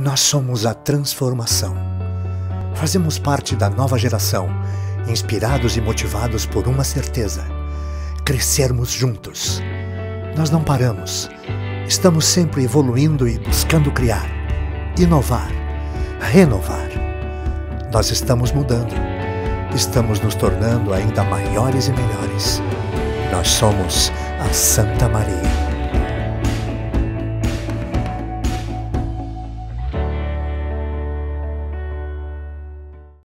Nós somos a transformação. Fazemos parte da nova geração, inspirados e motivados por uma certeza: crescermos juntos. Nós não paramos. Estamos sempre evoluindo e buscando criar, inovar, renovar. Nós estamos mudando. Estamos nos tornando ainda maiores e melhores. Nós somos a Santa Maria.